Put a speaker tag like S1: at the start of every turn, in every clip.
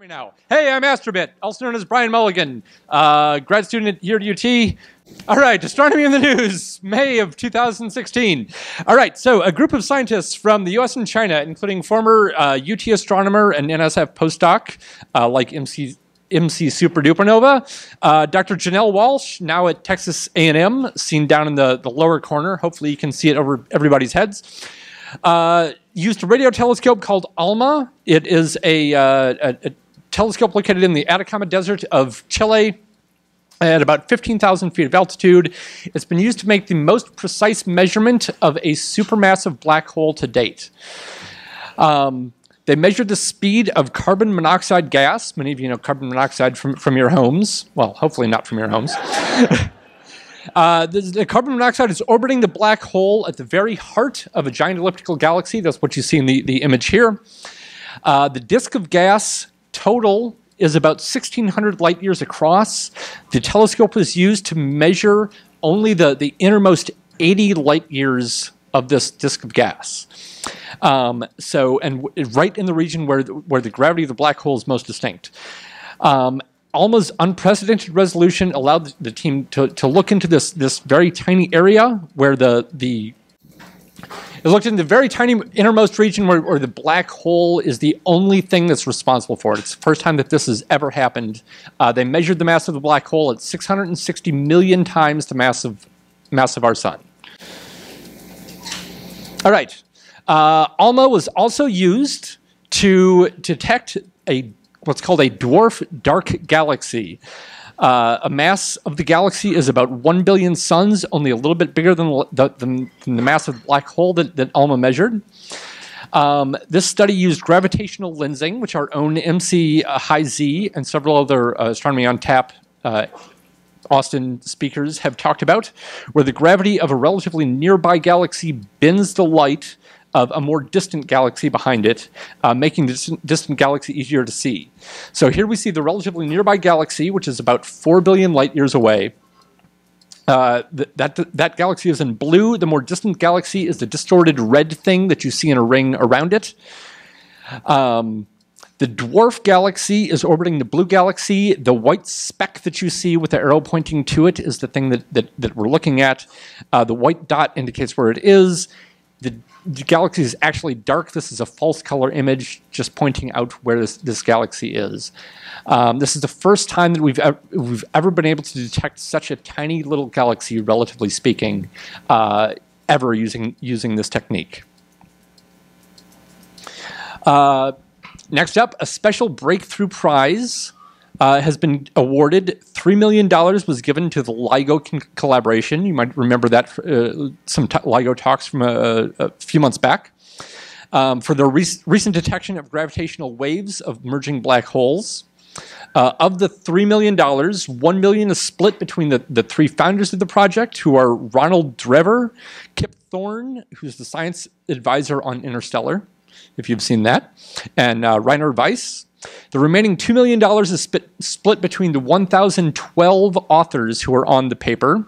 S1: me now. Hey, I'm Astrobit, also known as Brian Mulligan, uh, grad student here at UT. All right, astronomy in the news, May of 2016. All right, so a group of scientists from the US and China, including former uh, UT astronomer and NSF postdoc uh, like MC, MC Super Dupernova, uh, Dr. Jonelle Walsh, now at Texas A&M, seen down in the, the lower corner. Hopefully you can see it over everybody's heads. Uh, used a radio telescope called ALMA. It is a, uh, a, a telescope located in the Atacama Desert of Chile at about 15,000 feet of altitude. It's been used to make the most precise measurement of a supermassive black hole to date. Um, they measured the speed of carbon monoxide gas. Many of you know carbon monoxide from, from your homes. Well, hopefully not from your homes. uh, the, the, carbon monoxide is orbiting the black hole at the very heart of a giant elliptical galaxy. That's what you see in the, the image here. Uh, the disk of gas total is about 1,600 light years across. The telescope was used to measure only the, the innermost 80 light years of this disk of gas. Um, so, and right in the region where the, where the gravity of the black hole is most distinct. Um, ALMA's unprecedented resolution allowed the team to, to look into this, this very tiny area where the, the it looked in the very tiny innermost region where, where, the black hole is the only thing that's responsible for it. It's the first time that this has ever happened. Uh, they measured the mass of the black hole at 660 million times the mass of, mass of our sun. All right. Uh, ALMA was also used to detect a what's called a dwarf dark galaxy. Uh, a mass of the galaxy is about 1 billion suns, only a little bit bigger than the, than, than the mass of the black hole that, that ALMA measured. Um, this study used gravitational lensing, which our own MC uh, High Z and several other uh, Astronomy on Tap uh, Austin speakers have talked about, where the gravity of a relatively nearby galaxy bends the light of a more distant galaxy behind it, uh, making the distant, galaxy easier to see. So here we see the relatively nearby galaxy, which is about 4 billion light years away. Uh, th that, that galaxy is in blue. The more distant galaxy is the distorted red thing that you see in a ring around it. Um, the dwarf galaxy is orbiting the blue galaxy. The white speck that you see with the arrow pointing to it is the thing that, that, that we're looking at. Uh, the white dot indicates where it is the, the, galaxy is actually dark. This is a false color image just pointing out where this, this galaxy is. Um, this is the first time that we've ever, we've ever been able to detect such a tiny little galaxy, relatively speaking, uh, ever using, using this technique. Uh, next up, a special breakthrough prize uh, has been awarded. $3 million was given to the LIGO collaboration. You might remember that, uh, some LIGO talks from a, a, few months back. Um, for the rec recent detection of gravitational waves of merging black holes. Uh, of the $3 million, 1 million is split between the, the three founders of the project, who are Ronald Drever, Kip Thorne, who's the science advisor on Interstellar, if you've seen that, and uh, Rainer Weiss, the remaining $2 million is split, split between the 1,012 authors who are on the paper,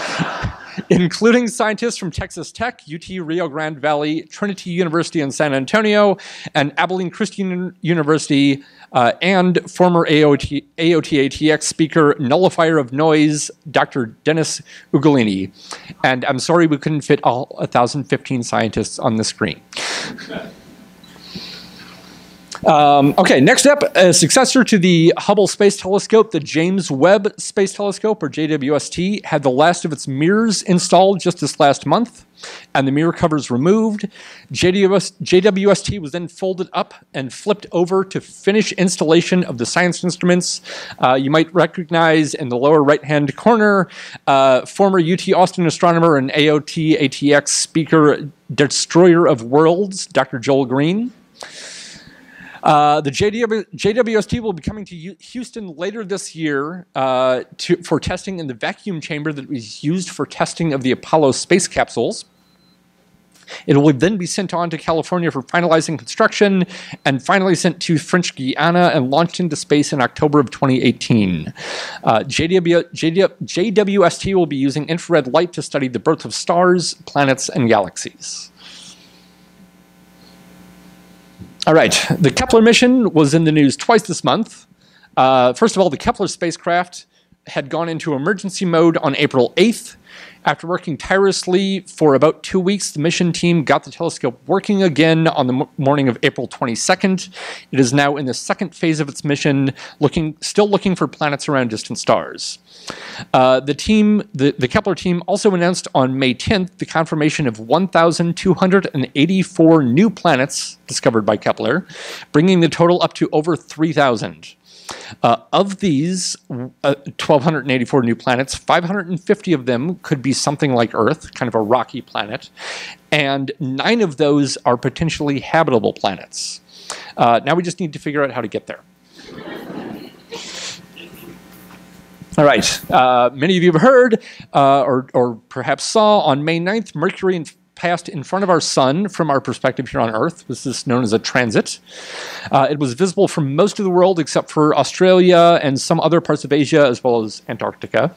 S1: including scientists from Texas Tech, UT Rio Grande Valley, Trinity University in San Antonio, and Abilene Christian University, uh, and former AOT, AOTATX speaker, nullifier of noise, Dr. Dennis Ugolini. And I'm sorry we couldn't fit all 1,015 scientists on the screen. Um, okay, next up, a successor to the Hubble Space Telescope, the James Webb Space Telescope, or JWST, had the last of its mirrors installed just this last month, and the mirror covers removed. JWS, JWST was then folded up and flipped over to finish installation of the science instruments. Uh, you might recognize in the lower right-hand corner, uh, former UT Austin astronomer and AOT ATX speaker, destroyer of worlds, Dr. Joel Green. Uh, the JW, JWST will be coming to Houston later this year uh, to, for testing in the vacuum chamber that was used for testing of the Apollo space capsules. It will then be sent on to California for finalizing construction and finally sent to French Guiana and launched into space in October of 2018. Uh, JW, JW, JWST will be using infrared light to study the birth of stars, planets, and galaxies. All right, the Kepler mission was in the news twice this month. Uh, first of all, the Kepler spacecraft had gone into emergency mode on April 8th. After working tirelessly for about two weeks, the mission team got the telescope working again on the morning of April 22nd. It is now in the second phase of its mission, looking still looking for planets around distant stars. Uh, the team, the, the Kepler team, also announced on May 10th the confirmation of 1,284 new planets discovered by Kepler, bringing the total up to over 3,000. Uh, of these uh, 1,284 new planets, 550 of them could be something like Earth, kind of a rocky planet, and nine of those are potentially habitable planets. Uh, now we just need to figure out how to get there. All right, uh, many of you have heard uh, or, or perhaps saw on May 9th, Mercury and passed in front of our sun from our perspective here on Earth. This is known as a transit. Uh, it was visible from most of the world except for Australia and some other parts of Asia as well as Antarctica.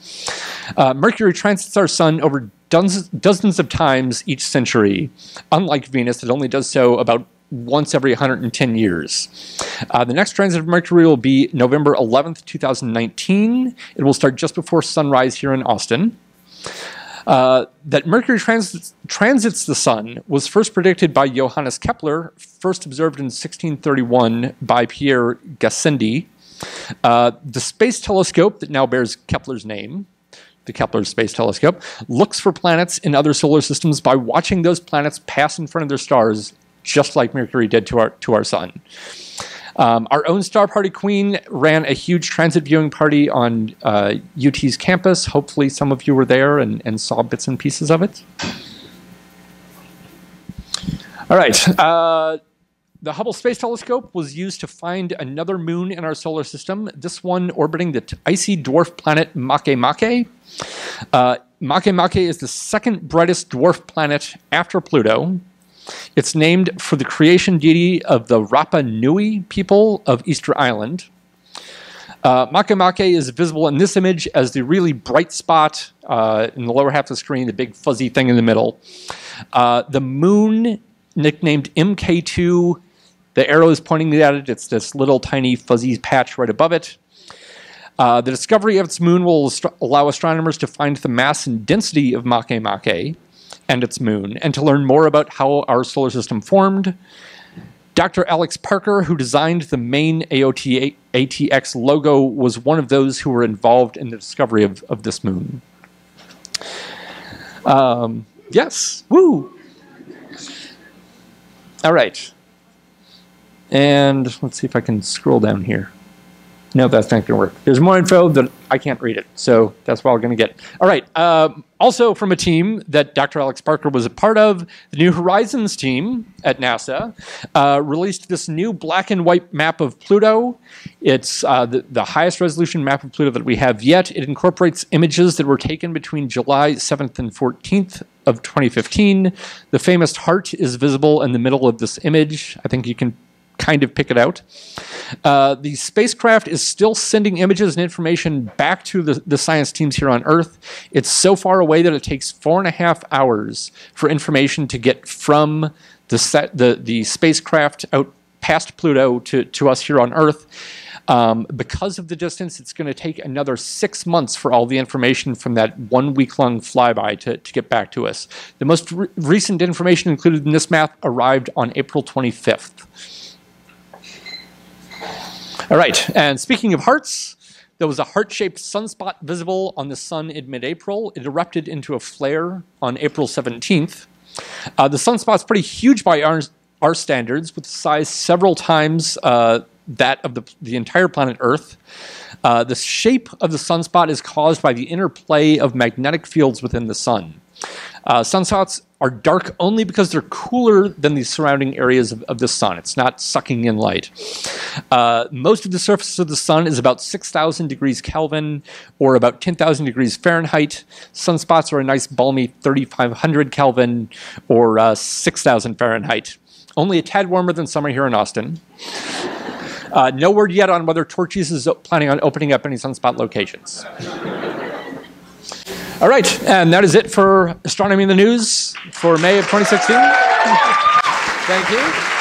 S1: Uh, Mercury transits our sun over dozens, dozens of times each century, unlike Venus it only does so about once every 110 years. Uh, the next transit of Mercury will be November 11th, 2019. It will start just before sunrise here in Austin. Uh, that Mercury transits, transits, the Sun was first predicted by Johannes Kepler, first observed in 1631 by Pierre Gassendi. Uh, the Space Telescope, that now bears Kepler's name, the Kepler Space Telescope, looks for planets in other solar systems by watching those planets pass in front of their stars, just like Mercury did to our, to our Sun. Um, our own Star Party Queen ran a huge transit viewing party on uh, UT's campus. Hopefully, some of you were there and, and saw bits and pieces of it. All right. Uh, the Hubble Space Telescope was used to find another moon in our solar system, this one orbiting the icy dwarf planet Makemake. Uh, Makemake is the second brightest dwarf planet after Pluto. It's named for the creation deity of the Rapa Nui people of Easter Island. Uh, Makemake is visible in this image as the really bright spot uh, in the lower half of the screen, the big fuzzy thing in the middle. Uh, the moon, nicknamed MK2, the arrow is pointing at it. It's this little tiny fuzzy patch right above it. Uh, the discovery of its moon will allow astronomers to find the mass and density of Makemake and its moon, and to learn more about how our solar system formed. Dr. Alex Parker, who designed the main AOT ATX logo, was one of those who were involved in the discovery of, of this moon. Um, yes, woo! All right. And let's see if I can scroll down here. No, that's not going to work. There's more info that I can't read it, so that's what we're going to get. All right. Uh, also, from a team that Dr. Alex Parker was a part of, the New Horizons team at NASA uh, released this new black and white map of Pluto. It's uh, the, the highest resolution map of Pluto that we have yet. It incorporates images that were taken between July 7th and 14th of 2015. The famous heart is visible in the middle of this image. I think you can kind of pick it out. Uh, the spacecraft is still sending images and information back to the, the science teams here on Earth. It's so far away that it takes four and a half hours for information to get from the, set, the, the spacecraft out past Pluto to, to us here on Earth. Um, because of the distance, it's going to take another six months for all the information from that one week long flyby to, to get back to us. The most re recent information included in this map arrived on April 25th. All right, and speaking of hearts, there was a heart-shaped sunspot visible on the sun in mid-April. It erupted into a flare on April 17th. Uh, the sunspot's pretty huge by our, our standards, with a size several times uh, that of the, the entire planet Earth. Uh, the shape of the sunspot is caused by the interplay of magnetic fields within the sun. Uh, sunspots are dark only because they're cooler than the surrounding areas of, of the sun. It's not sucking in light. Uh, most of the surface of the sun is about 6,000 degrees Kelvin or about 10,000 degrees Fahrenheit. Sunspots are a nice balmy 3,500 Kelvin or uh, 6,000 Fahrenheit. Only a tad warmer than summer here in Austin. Uh, no word yet on whether Torchy's is planning on opening up any sunspot locations. All right, and that is it for Astronomy in the News for May of 2016. Thank you.